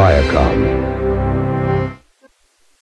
Viacom.